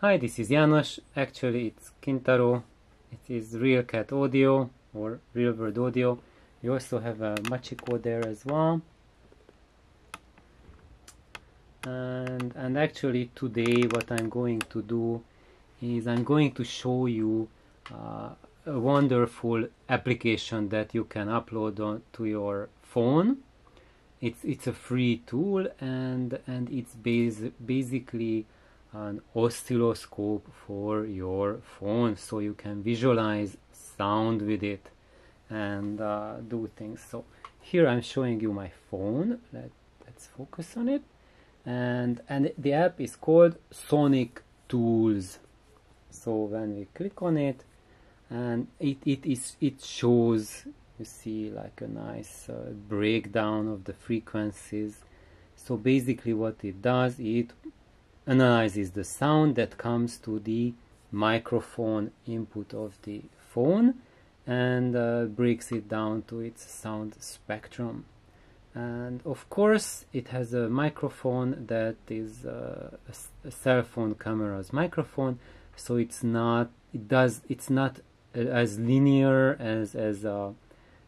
Hi, this is Janos. Actually, it's Kintaro. It is Real Cat Audio or Real Bird Audio. We also have a Machiko there as well. And, and actually today what I'm going to do is I'm going to show you uh, a wonderful application that you can upload on to your phone. It's it's a free tool and and it's bas basically an oscilloscope for your phone so you can visualize sound with it and uh, do things. So here I'm showing you my phone. Let, let's focus on it. And and the app is called Sonic Tools. So when we click on it and it, it is it shows you see like a nice uh, breakdown of the frequencies. So basically what it does it analyzes the sound that comes to the microphone input of the phone and uh, breaks it down to its sound spectrum. And of course it has a microphone that is uh, a, a, cell phone camera's microphone so it's not it does it's not uh, as linear as as a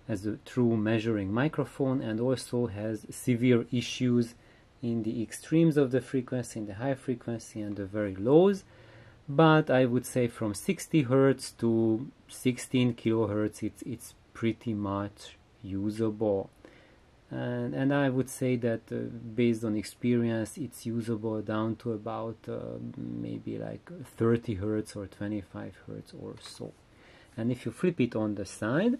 as a true measuring microphone and also has severe issues in the extremes of the frequency, in the high frequency and the very lows. But I would say from 60 hertz to 16 kilohertz, it's, it's pretty much usable. And, and I would say that uh, based on experience, it's usable down to about uh, maybe like 30 hertz or 25 hertz or so. And if you flip it on the side,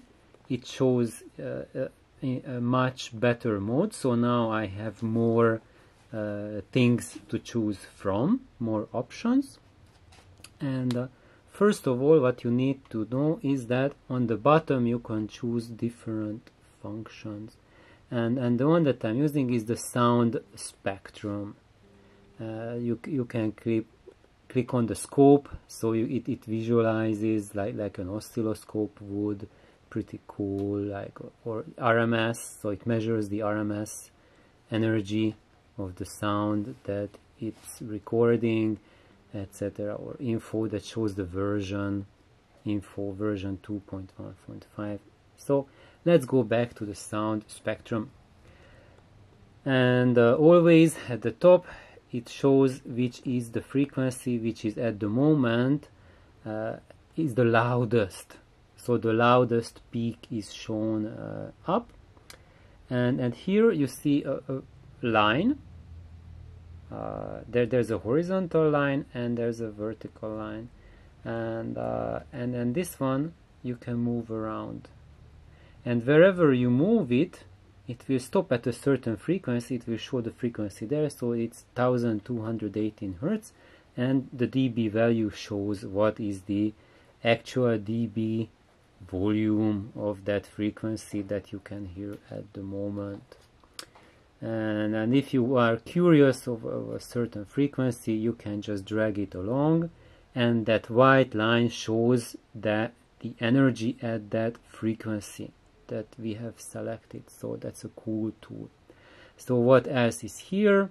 it shows uh, a, a, much better mode. So now I have more uh, things to choose from, more options. And uh, first of all, what you need to know is that on the bottom you can choose different functions. And, and the one that I'm using is the sound spectrum. Uh, you, you can click, click on the scope, so you, it, it visualizes like, like an oscilloscope would, pretty cool, like or RMS, so it measures the RMS energy of the sound that it's recording etc or info that shows the version info version 2.1.5 so let's go back to the sound spectrum. And uh, always at the top it shows which is the frequency which is at the moment uh, is the loudest. So the loudest peak is shown uh, up. And and here you see a, a line uh, there there's a horizontal line and there's a vertical line. And uh, and and this one you can move around. And wherever you move it it will stop at a certain frequency. It will show the frequency there. So it's 1218 hertz. And the dB value shows what is the actual dB volume of that frequency that you can hear at the moment and, and if you are curious of, of, a certain frequency you can just drag it along. And that white line shows that the energy at that frequency that we have selected. So that's a cool tool. So what else is here?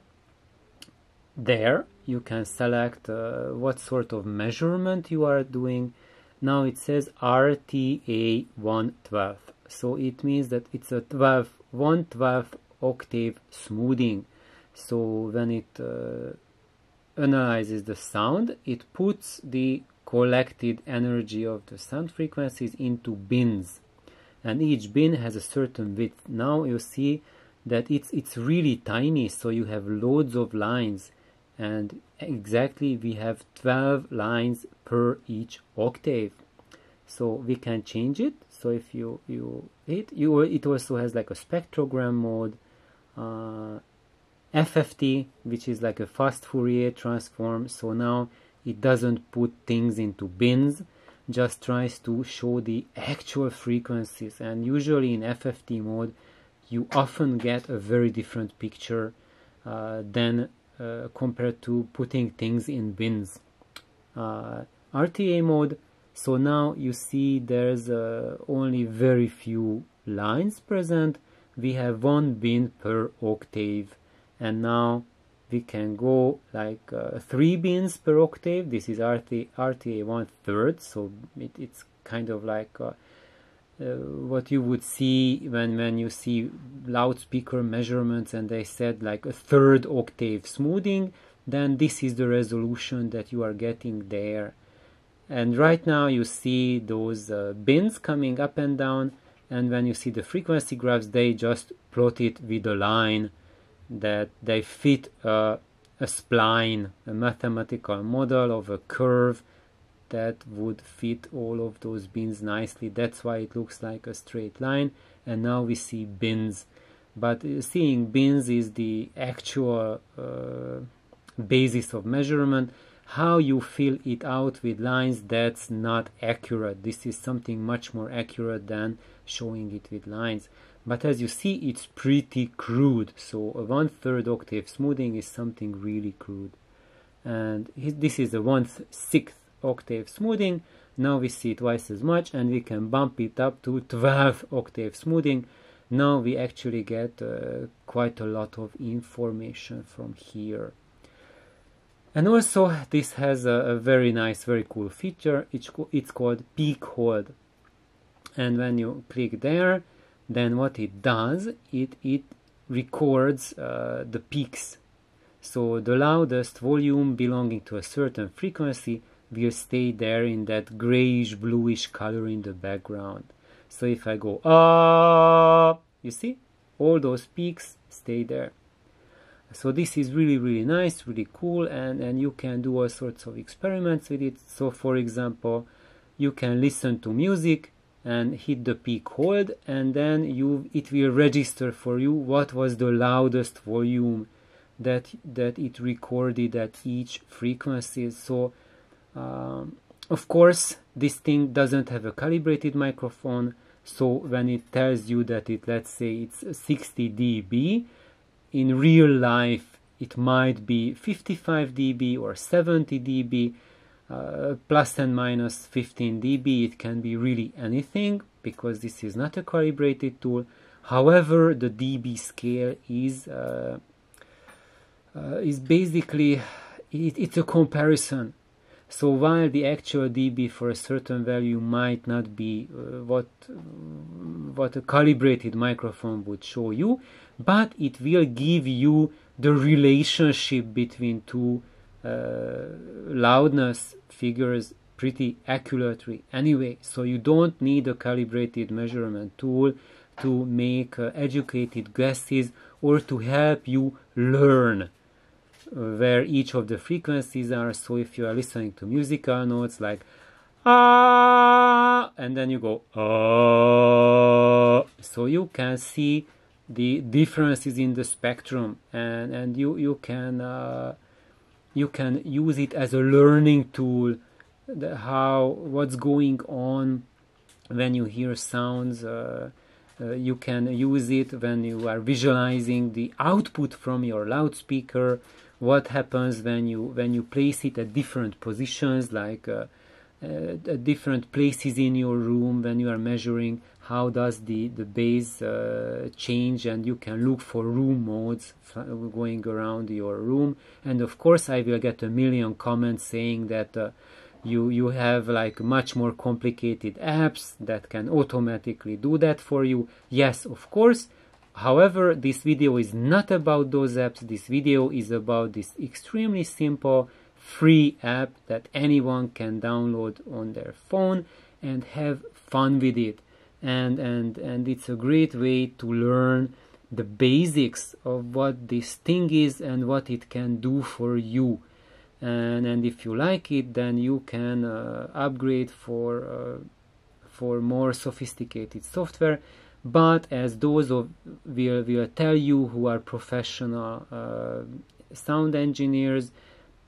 There you can select uh, what sort of measurement you are doing. Now it says RTA 112 so it means that it's a 12 112 octave smoothing. So when it uh, analyzes the sound it puts the collected energy of the sound frequencies into bins. And each bin has a certain width. Now you see that it's it's really tiny so you have loads of lines. And exactly we have 12 lines per each octave. So we can change it. So if you you hit you it also has like a spectrogram mode uh, FFT, which is like a fast Fourier transform. So now it doesn't put things into bins, just tries to show the actual frequencies. And usually in FFT mode, you often get a very different picture uh, than uh, compared to putting things in bins. Uh, RTA mode, so now you see there's uh, only very few lines present we have one bin per octave and now we can go like uh, three bins per octave. This is RT, RTA one third, so it, it's kind of like uh, uh, what you would see when when you see loudspeaker measurements and they said like a third octave smoothing. Then this is the resolution that you are getting there. And right now you see those uh, bins coming up and down. And when you see the frequency graphs, they just plot it with a line that they fit a, a spline, a mathematical model of a curve that would fit all of those bins nicely. That's why it looks like a straight line. And now we see bins. But uh, seeing bins is the actual uh, basis of measurement. How you fill it out with lines, that's not accurate. This is something much more accurate than showing it with lines. But as you see it's pretty crude. So a one third octave smoothing is something really crude. And this is a one sixth octave smoothing. Now we see twice as much and we can bump it up to 12 octave smoothing. Now we actually get uh, quite a lot of information from here. And also this has a, a very nice very cool feature. It's, it's called peak hold and when you click there then what it does it it records uh, the peaks. So the loudest volume belonging to a certain frequency will stay there in that grayish bluish color in the background. So if i go up you see all those peaks stay there. So this is really really nice really cool and and you can do all sorts of experiments with it. So for example you can listen to music and hit the peak hold and then you it will register for you what was the loudest volume that that it recorded at each frequency. So um, of course this thing doesn't have a calibrated microphone so when it tells you that it let's say it's 60 dB in real life it might be 55 dB or 70 dB uh, plus and minus 15 dB it can be really anything because this is not a calibrated tool. However the dB scale is uh, uh, is basically it, it's a comparison. So while the actual dB for a certain value might not be uh, what what a calibrated microphone would show you but it will give you the relationship between two loudness figures pretty accurately anyway. So you don't need a calibrated measurement tool to make uh, educated guesses or to help you learn uh, where each of the frequencies are. So if you are listening to musical notes like ah and then you go ah so you can see the differences in the spectrum and and you you can uh, you can use it as a learning tool the, how what's going on when you hear sounds uh, uh, you can use it when you are visualizing the output from your loudspeaker what happens when you when you place it at different positions like uh, uh different places in your room when you are measuring how does the the bass uh, change and you can look for room modes going around your room. And of course i will get a million comments saying that uh, you you have like much more complicated apps that can automatically do that for you. Yes of course. However this video is not about those apps. This video is about this extremely simple free app that anyone can download on their phone and have fun with it. And and and it's a great way to learn the basics of what this thing is and what it can do for you. And and if you like it then you can uh, upgrade for uh, for more sophisticated software. But as those of will will tell you who are professional uh, sound engineers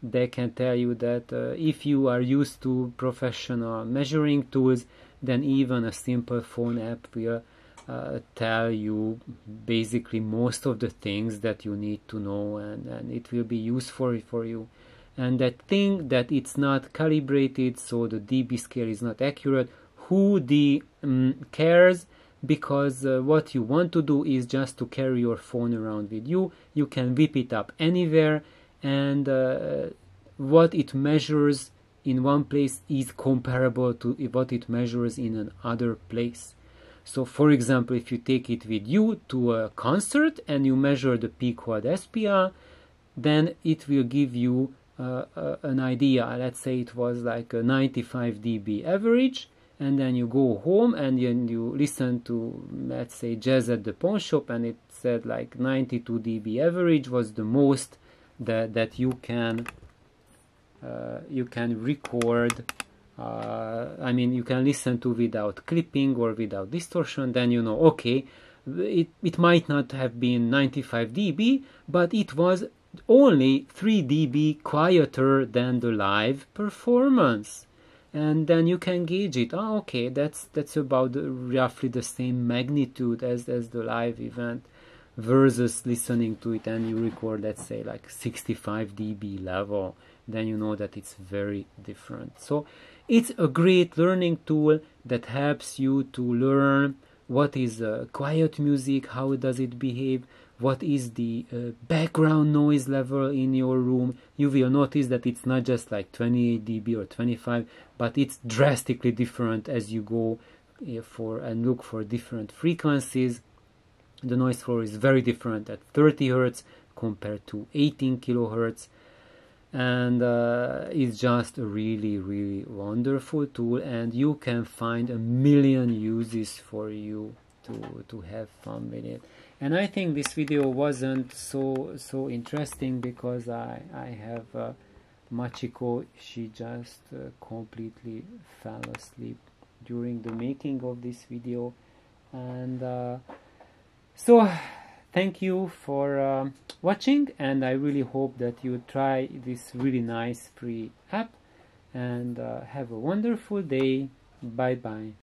they can tell you that uh, if you are used to professional measuring tools then even a simple phone app will uh, tell you basically most of the things that you need to know and, and it will be useful for you. And that thing that it's not calibrated so the dB scale is not accurate who the um, cares? Because uh, what you want to do is just to carry your phone around with you. You can whip it up anywhere and uh, what it measures in one place is comparable to what it measures in another place. So for example if you take it with you to a concert and you measure the p quad SPL then it will give you uh, uh, an idea. Let's say it was like a 95 dB average and then you go home and then you listen to let's say Jazz at the Pawnshop and it said like 92 dB average was the most that that you can uh, you can record uh, I mean you can listen to without clipping or without distortion then you know okay it, it might not have been 95 dB but it was only 3 dB quieter than the live performance. And then you can gauge it. Oh okay that's that's about roughly the same magnitude as as the live event versus listening to it and you record let's say like 65 dB level then you know that it's very different. So it's a great learning tool that helps you to learn what is uh, quiet music how does it behave what is the uh, background noise level in your room. You will notice that it's not just like 28 dB or 25 but it's drastically different as you go uh, for and look for different frequencies the noise floor is very different at 30 hertz compared to 18 kilohertz. And uh, it's just a really really wonderful tool and you can find a million uses for you to to have fun with it. And I think this video wasn't so so interesting because I I have uh, Machiko. She just uh, completely fell asleep during the making of this video. And uh, so thank you for um, watching and I really hope that you try this really nice free app and uh, have a wonderful day. Bye bye